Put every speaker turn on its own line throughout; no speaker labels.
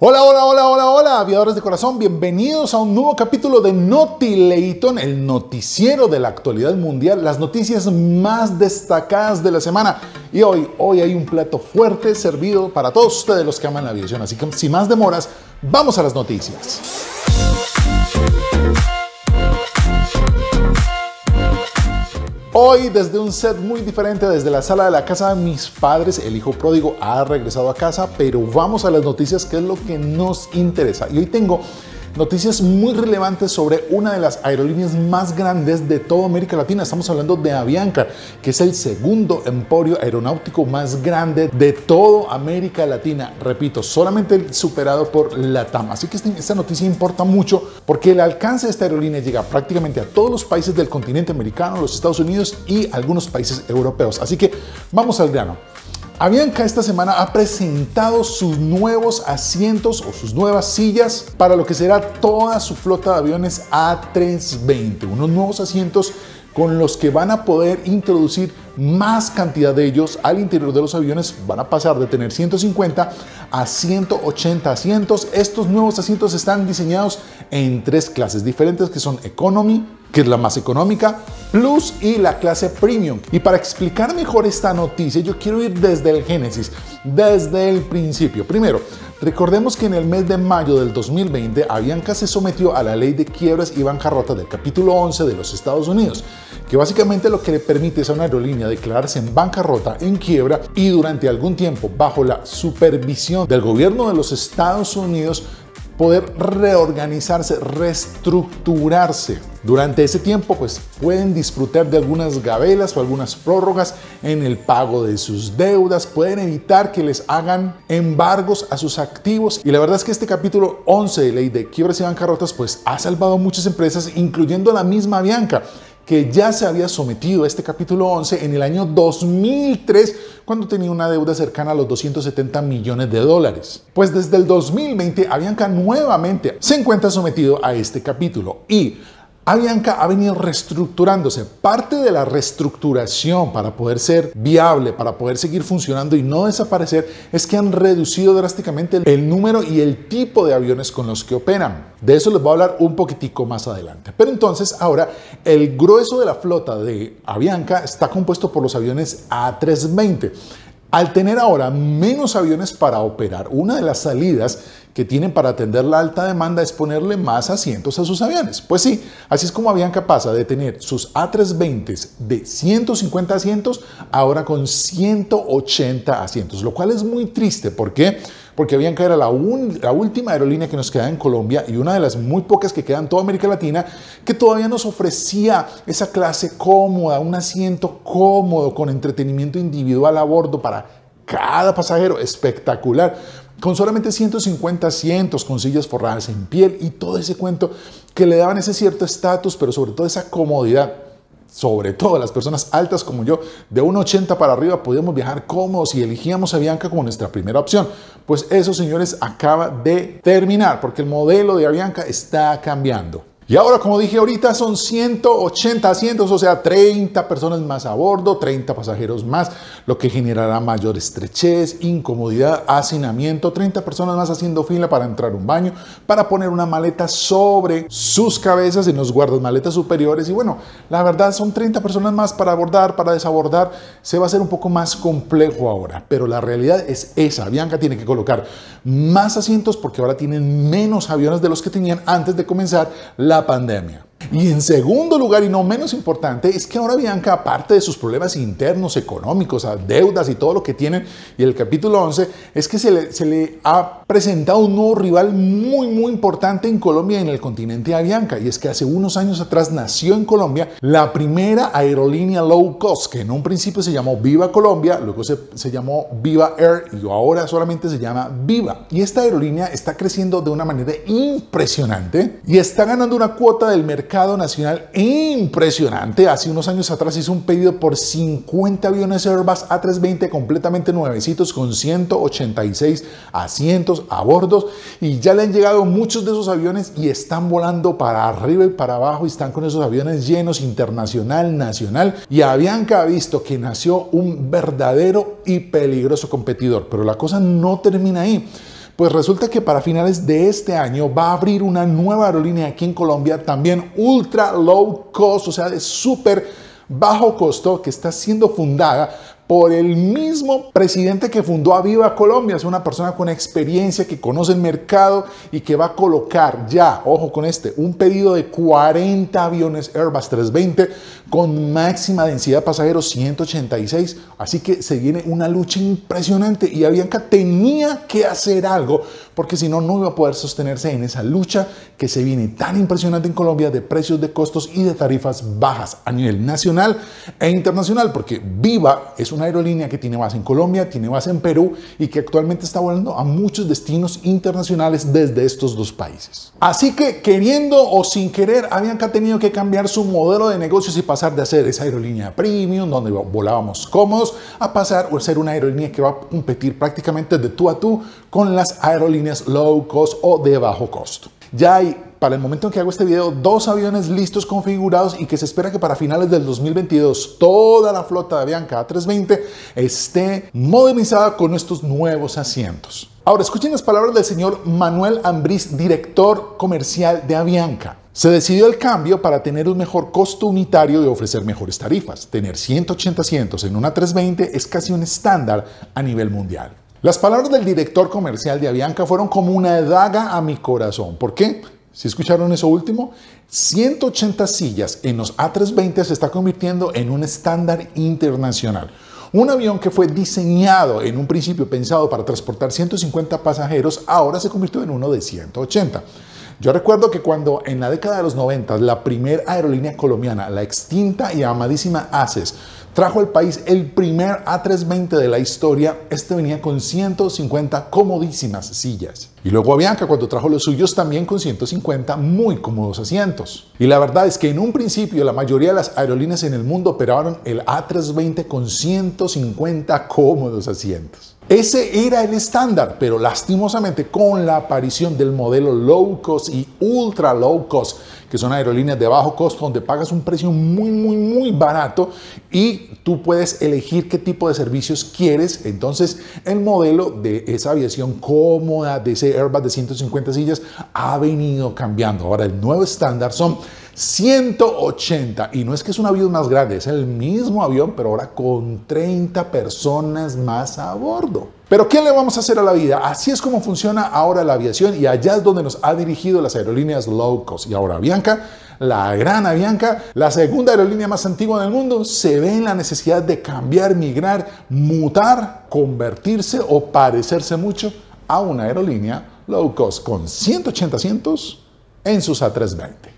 Hola, hola, hola, hola, hola, aviadores de corazón, bienvenidos a un nuevo capítulo de Noti Layton, el noticiero de la actualidad mundial, las noticias más destacadas de la semana. Y hoy, hoy hay un plato fuerte servido para todos ustedes los que aman la aviación, así que sin más demoras, vamos a las noticias. Hoy desde un set muy diferente, desde la sala de la casa de mis padres, el hijo pródigo ha regresado a casa, pero vamos a las noticias que es lo que nos interesa. Y hoy tengo noticias muy relevantes sobre una de las aerolíneas más grandes de toda América Latina. Estamos hablando de Avianca, que es el segundo emporio aeronáutico más grande de toda América Latina. Repito, solamente superado por LATAM. Así que este, esta noticia importa mucho porque el alcance de esta aerolínea llega prácticamente a todos los países del continente americano, los Estados Unidos y algunos países europeos. Así que vamos al grano. Avianca esta semana ha presentado sus nuevos asientos o sus nuevas sillas para lo que será toda su flota de aviones A320, unos nuevos asientos con los que van a poder introducir más cantidad de ellos al interior de los aviones. Van a pasar de tener 150 a 180 asientos. Estos nuevos asientos están diseñados en tres clases diferentes que son Economy, que es la más económica, Plus y la clase Premium. Y para explicar mejor esta noticia, yo quiero ir desde el génesis, desde el principio. Primero, recordemos que en el mes de mayo del 2020, Avianca se sometió a la ley de quiebras y bancarrota del capítulo 11 de los Estados Unidos, que básicamente lo que le permite es a una aerolínea declararse en bancarrota, en quiebra y durante algún tiempo, bajo la supervisión del gobierno de los Estados Unidos, poder reorganizarse, reestructurarse. Durante ese tiempo, pues pueden disfrutar de algunas gabelas o algunas prórrogas en el pago de sus deudas, pueden evitar que les hagan embargos a sus activos. Y la verdad es que este capítulo 11 de ley de quiebras y bancarrotas, pues ha salvado muchas empresas, incluyendo la misma Bianca que ya se había sometido a este capítulo 11 en el año 2003 cuando tenía una deuda cercana a los 270 millones de dólares. Pues desde el 2020 Avianca nuevamente se encuentra sometido a este capítulo y Avianca ha venido reestructurándose. Parte de la reestructuración para poder ser viable, para poder seguir funcionando y no desaparecer, es que han reducido drásticamente el número y el tipo de aviones con los que operan. De eso les voy a hablar un poquitico más adelante. Pero entonces ahora el grueso de la flota de Avianca está compuesto por los aviones A320. Al tener ahora menos aviones para operar, una de las salidas que tienen para atender la alta demanda es ponerle más asientos a sus aviones. Pues sí, así es como Avianca pasa de tener sus A320 de 150 asientos ahora con 180 asientos, lo cual es muy triste. ¿Por qué? Porque Avianca era la, la última aerolínea que nos quedaba en Colombia y una de las muy pocas que quedan en toda América Latina que todavía nos ofrecía esa clase cómoda, un asiento cómodo con entretenimiento individual a bordo para cada pasajero espectacular con solamente 150 asientos, con sillas forradas en piel y todo ese cuento que le daban ese cierto estatus, pero sobre todo esa comodidad. Sobre todo las personas altas como yo, de 1,80 para arriba, podíamos viajar cómodos y elegíamos a Avianca como nuestra primera opción. Pues eso, señores, acaba de terminar, porque el modelo de Avianca está cambiando. Y ahora, como dije ahorita, son 180 asientos, o sea, 30 personas más a bordo, 30 pasajeros más, lo que generará mayor estrechez, incomodidad, hacinamiento, 30 personas más haciendo fila para entrar a un baño, para poner una maleta sobre sus cabezas en los guardas maletas superiores. Y bueno, la verdad son 30 personas más para abordar, para desabordar. Se va a hacer un poco más complejo ahora, pero la realidad es esa. Bianca tiene que colocar más asientos porque ahora tienen menos aviones de los que tenían antes de comenzar la pandemia. Y en segundo lugar, y no menos importante, es que ahora Bianca, aparte de sus problemas internos, económicos, deudas y todo lo que tienen, y el capítulo 11, es que se le, se le ha presentado un nuevo rival muy, muy importante en Colombia y en el continente a Bianca. Y es que hace unos años atrás nació en Colombia la primera aerolínea low cost, que en un principio se llamó Viva Colombia, luego se, se llamó Viva Air y ahora solamente se llama Viva. Y esta aerolínea está creciendo de una manera impresionante y está ganando una cuota del mercado nacional impresionante. Hace unos años atrás hizo un pedido por 50 aviones Airbus A320 completamente nuevecitos con 186 asientos a bordo. Y ya le han llegado muchos de esos aviones y están volando para arriba y para abajo y están con esos aviones llenos internacional, nacional. Y Avianca ha visto que nació un verdadero y peligroso competidor, pero la cosa no termina ahí Pues resulta que para finales de este año va a abrir una nueva aerolínea aquí en Colombia, también ultra low cost, o sea, de súper bajo costo, que está siendo fundada por el mismo presidente que fundó a Viva Colombia. Es una persona con experiencia que conoce el mercado y que va a colocar ya, ojo con este, un pedido de 40 aviones Airbus 320 con máxima densidad de pasajeros 186. Así que se viene una lucha impresionante y Avianca tenía que hacer algo porque si no, no iba a poder sostenerse en esa lucha que se viene tan impresionante en Colombia de precios, de costos y de tarifas bajas a nivel nacional e internacional, porque Viva es una aerolínea que tiene base en Colombia, tiene base en Perú y que actualmente está volando a muchos destinos internacionales desde estos dos países. Así que queriendo o sin querer, Avianca ha tenido que cambiar su modelo de negocios y pasar de hacer esa aerolínea premium, donde volábamos cómodos, a pasar a ser una aerolínea que va a competir prácticamente de tú a tú con las aerolíneas low cost o de bajo costo. Ya hay, para el momento en que hago este video, dos aviones listos configurados y que se espera que para finales del 2022 toda la flota de Avianca A320 esté modernizada con estos nuevos asientos. Ahora, escuchen las palabras del señor Manuel Ambriz, director comercial de Avianca. Se decidió el cambio para tener un mejor costo unitario y ofrecer mejores tarifas. Tener 180 asientos en una 320 es casi un estándar a nivel mundial. Las palabras del director comercial de Avianca fueron como una daga a mi corazón. ¿Por qué? Si escucharon eso último, 180 sillas en los A320 se está convirtiendo en un estándar internacional. Un avión que fue diseñado en un principio pensado para transportar 150 pasajeros, ahora se convirtió en uno de 180. Yo recuerdo que cuando en la década de los 90 la primera aerolínea colombiana, la extinta y amadísima ACES, trajo al país el primer A320 de la historia, este venía con 150 comodísimas sillas. Y luego Avianca cuando trajo los suyos también con 150 muy cómodos asientos. Y la verdad es que en un principio la mayoría de las aerolíneas en el mundo operaron el A320 con 150 cómodos asientos. Ese era el estándar, pero lastimosamente con la aparición del modelo low cost y ultra low cost, que son aerolíneas de bajo costo donde pagas un precio muy, muy, muy barato y tú puedes elegir qué tipo de servicios quieres. Entonces, el modelo de esa aviación cómoda, de ese Airbus de 150 sillas, ha venido cambiando. Ahora, el nuevo estándar son 180. Y no es que es un avión más grande, es el mismo avión, pero ahora con 30 personas más a bordo. Pero ¿qué le vamos a hacer a la vida? Así es como funciona ahora la aviación y allá es donde nos ha dirigido las aerolíneas low cost. Y ahora Avianca, la gran Avianca, la segunda aerolínea más antigua del mundo, se ve en la necesidad de cambiar, migrar, mutar, convertirse o parecerse mucho a una aerolínea low cost con 180 asientos en sus A320.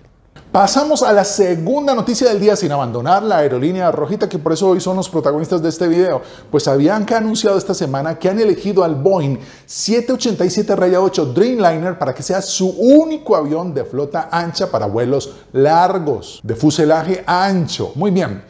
Pasamos a la segunda noticia del día sin abandonar la aerolínea rojita, que por eso hoy son los protagonistas de este video. Pues Avianca ha anunciado esta semana que han elegido al Boeing 787-8 Dreamliner para que sea su único avión de flota ancha para vuelos largos, de fuselaje ancho. Muy bien.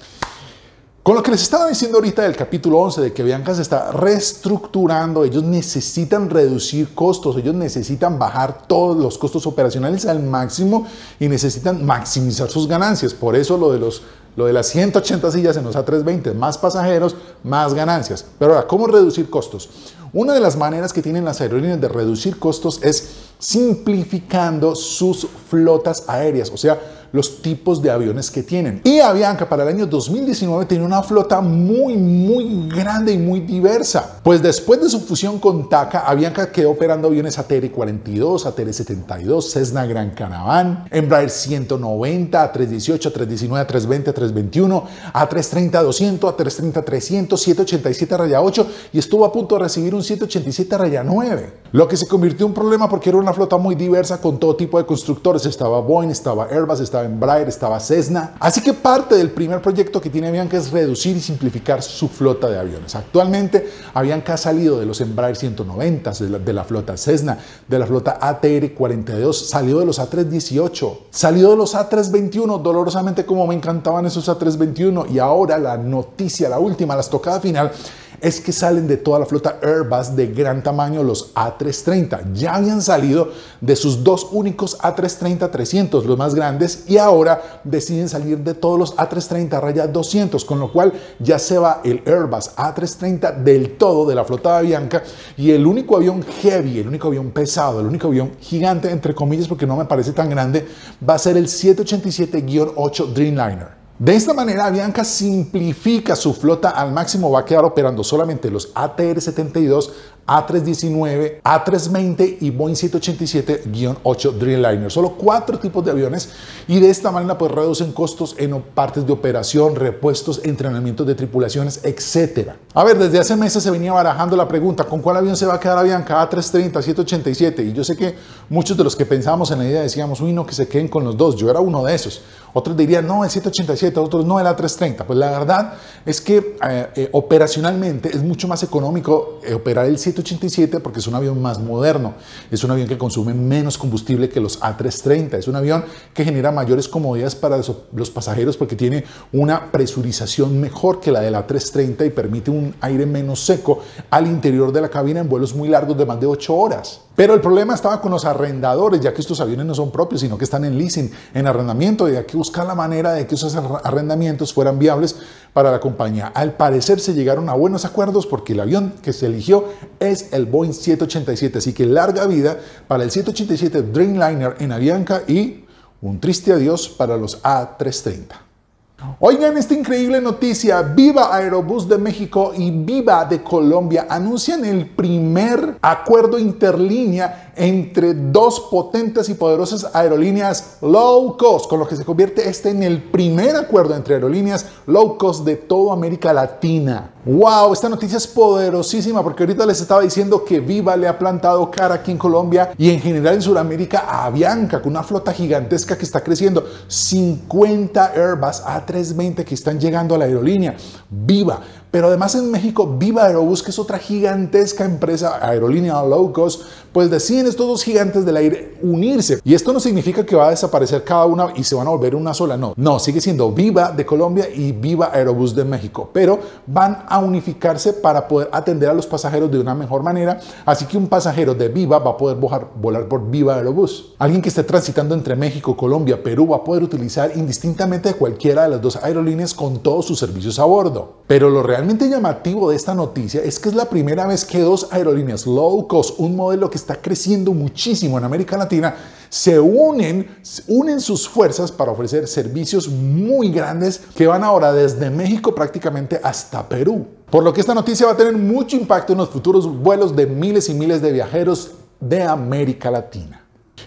Con lo que les estaba diciendo ahorita del capítulo 11 de que Bianca se está reestructurando, ellos necesitan reducir costos, ellos necesitan bajar todos los costos operacionales al máximo y necesitan maximizar sus ganancias. Por eso lo de, los, lo de las 180 sillas en los A320, más pasajeros, más ganancias. Pero ahora, ¿cómo reducir costos? Una de las maneras que tienen las aerolíneas de reducir costos es simplificando sus flotas aéreas, o sea, los tipos de aviones que tienen. Y Avianca para el año 2019 tenía una flota muy, muy grande y muy diversa. Pues después de su fusión con TACA, Avianca quedó operando aviones ATR-42, ATR-72, Cessna Gran Canavan, Embraer 190, A318, A319, A320, A321, A330-200, A330-300, 787-8 y estuvo a punto de recibir un 787-9. Lo que se convirtió en un problema porque era una flota muy diversa con todo tipo de constructores. Estaba Boeing, estaba Airbus, estaba Embraer, estaba Cessna. Así que parte del primer proyecto que tiene Avianca es reducir y simplificar su flota de aviones. Actualmente Avianca ha salido de los Embraer 190, de la, de la flota Cessna, de la flota ATR 42, salió de los A318, salió de los A321, dolorosamente como me encantaban esos A321 y ahora la noticia, la última, la estocada final es que salen de toda la flota Airbus de gran tamaño los A330. Ya habían salido de sus dos únicos A330-300, los más grandes, y ahora deciden salir de todos los A330 raya 200, con lo cual ya se va el Airbus A330 del todo de la flota de y el único avión heavy, el único avión pesado, el único avión gigante, entre comillas, porque no me parece tan grande, va a ser el 787-8 Dreamliner. De esta manera, Avianca simplifica su flota al máximo, va a quedar operando solamente los ATR-72, A319, A320 y Boeing 787-8 Dreamliner. Solo cuatro tipos de aviones y de esta manera pues reducen costos en partes de operación, repuestos, entrenamientos de tripulaciones, etc. A ver, desde hace meses se venía barajando la pregunta, ¿con cuál avión se va a quedar Avianca? A330, 787. Y yo sé que muchos de los que pensábamos en la idea decíamos, uy, no, que se queden con los dos. Yo era uno de esos. Otros dirían, no, el 787, otros no, el A330. Pues la verdad es que eh, eh, operacionalmente es mucho más económico eh, operar el 787 porque es un avión más moderno, es un avión que consume menos combustible que los A330, es un avión que genera mayores comodidades para los, pasajeros porque tiene una presurización mejor que la del A330 y permite un aire menos seco al interior de la cabina en vuelos muy largos de más de 8 horas. Pero el problema estaba con los arrendadores, ya que estos aviones no son propios, sino que están en leasing, en arrendamiento, y hay que buscar la manera de que esos arrendamientos fueran viables para la compañía. Al parecer se llegaron a buenos acuerdos porque el avión que se eligió es el Boeing 787, así que larga vida para el 787 Dreamliner en Avianca y un triste adiós para los A330. Oigan esta increíble noticia, Viva Aerobús de México y Viva de Colombia anuncian el primer acuerdo interlínea entre dos potentes y poderosas aerolíneas low cost, con lo que se convierte este en el primer acuerdo entre aerolíneas low cost de toda América Latina. Wow, esta noticia es poderosísima porque ahorita les estaba diciendo que Viva le ha plantado cara aquí en Colombia y en general en Sudamérica a Avianca con una flota gigantesca que está creciendo. 50 Airbus A320 que están llegando a la aerolínea. Viva. Pero además en México, Viva Aerobús, que es otra gigantesca empresa aerolínea low cost, pues deciden estos dos gigantes del aire unirse. Y esto no significa que va a desaparecer cada una y se van a volver una sola, no. No, sigue siendo Viva de Colombia y Viva Aerobús de México, pero van a unificarse para poder atender a los pasajeros de una mejor manera. Así que un pasajero de Viva va a poder volar por Viva Aerobús. Alguien que esté transitando entre México, Colombia, Perú va a poder utilizar indistintamente cualquiera de las dos aerolíneas con todos sus servicios a bordo. Pero lo real realmente llamativo de esta noticia es que es la primera vez que dos aerolíneas low cost, un modelo que está creciendo muchísimo en América Latina, se unen, unen sus fuerzas para ofrecer servicios muy grandes que van ahora desde México prácticamente hasta Perú. Por lo que esta noticia va a tener mucho impacto en los futuros vuelos de miles y miles de viajeros de América Latina.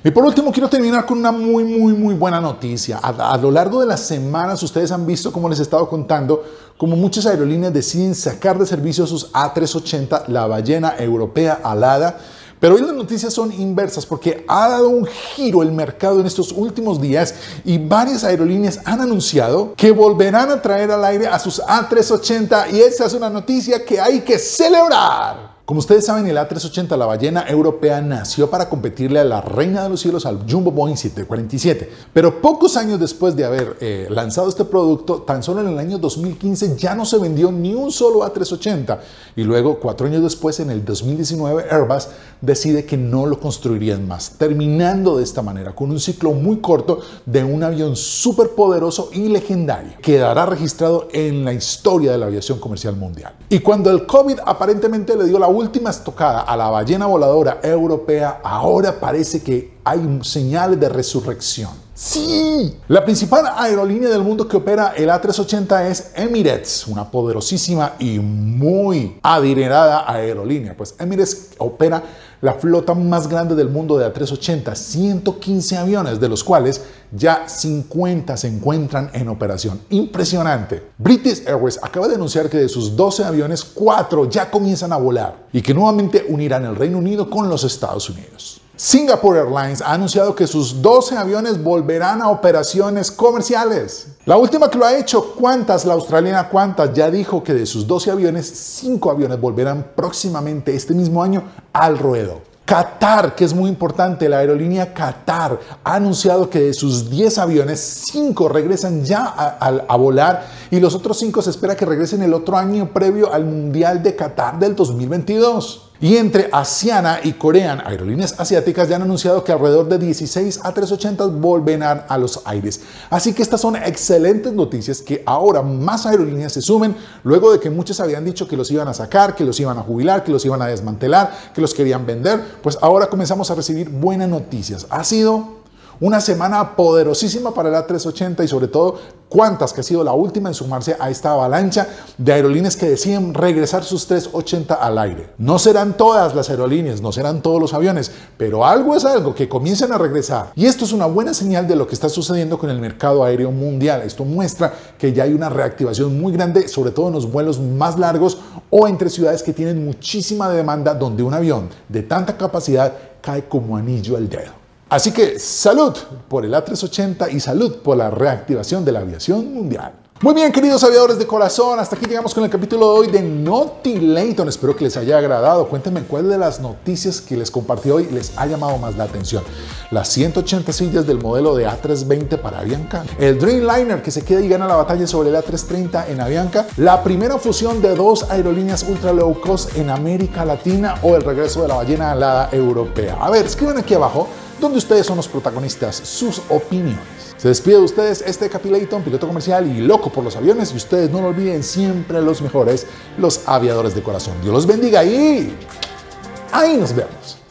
Y por último, quiero terminar con una muy, muy, muy buena noticia. A, lo largo de las semanas, ustedes han visto, como les he estado contando, como muchas aerolíneas deciden sacar de servicio sus A380, la ballena europea alada. Pero hoy las noticias son inversas porque ha dado un giro el mercado en estos últimos días y varias aerolíneas han anunciado que volverán a traer al aire a sus A380 y esa es una noticia que hay que celebrar. Como ustedes saben, el A380, la ballena europea, nació para competirle a la reina de los cielos, al Jumbo Boeing 747. Pero pocos años después de haber eh, lanzado este producto, tan solo en el año 2015 ya no se vendió ni un solo A380. Y luego, cuatro años después, en el 2019, Airbus decide que no lo construirían más, terminando de esta manera, con un ciclo muy corto de un avión súper poderoso y legendario. Quedará registrado en la historia de la aviación comercial mundial. Y cuando el COVID aparentemente le dio la última estocada a la ballena voladora europea, ahora parece que hay señales de resurrección. Sí, la principal aerolínea del mundo que opera el A380 es Emirates, una poderosísima y muy adinerada aerolínea. Pues Emirates opera la flota más grande del mundo de A380, 115 aviones, de los cuales ya 50 se encuentran en operación. Impresionante. British Airways acaba de anunciar que de sus 12 aviones, 4 ya comienzan a volar y que nuevamente unirán el Reino Unido con los Estados Unidos. Singapore Airlines ha anunciado que sus 12 aviones volverán a operaciones comerciales. La última que lo ha hecho, Qantas, la australiana Qantas, ya dijo que de sus 12 aviones, 5 aviones volverán próximamente este mismo año al ruedo. Qatar, que es muy importante, la aerolínea Qatar ha anunciado que de sus 10 aviones, 5 regresan ya a, volar y los otros 5 se espera que regresen el otro año previo al Mundial de Qatar del 2022. Y entre Asiana y Korean, aerolíneas asiáticas ya han anunciado que alrededor de 16 a 380 volverán a los aires. Así que estas son excelentes noticias que ahora más aerolíneas se sumen luego de que muchos habían dicho que los iban a sacar, que los iban a jubilar, que los iban a desmantelar, que los querían vender. Pues ahora comenzamos a recibir buenas noticias. Ha sido una semana poderosísima para el A380 y sobre todo cuántas que ha sido la última en sumarse a esta avalancha de aerolíneas que deciden regresar sus 380 al aire. No serán todas las aerolíneas, no serán todos los aviones, pero algo es algo que comiencen a regresar. Y esto es una buena señal de lo que está sucediendo con el mercado aéreo mundial. Esto muestra que ya hay una reactivación muy grande, sobre todo en los vuelos más largos o entre ciudades que tienen muchísima demanda donde un avión de tanta capacidad cae como anillo al dedo. Así que salud por el A380 y salud por la reactivación de la aviación mundial. Muy bien, queridos aviadores de corazón, hasta aquí llegamos con el capítulo de hoy de Naughty Layton. Espero que les haya agradado. Cuéntenme cuál de las noticias que les compartí hoy les ha llamado más la atención. Las 180 sillas del modelo de A320 para Avianca, el Dreamliner que se queda y gana la batalla sobre el A330 en Avianca, la primera fusión de dos aerolíneas ultra low cost en América Latina o el regreso de la ballena alada europea. A ver, escriban aquí abajo donde ustedes son los protagonistas, sus opiniones. Se despide de ustedes este Capilayton, piloto comercial y loco por los aviones. Y ustedes no lo olviden, siempre los mejores, los aviadores de corazón. Dios los bendiga y ahí nos vemos.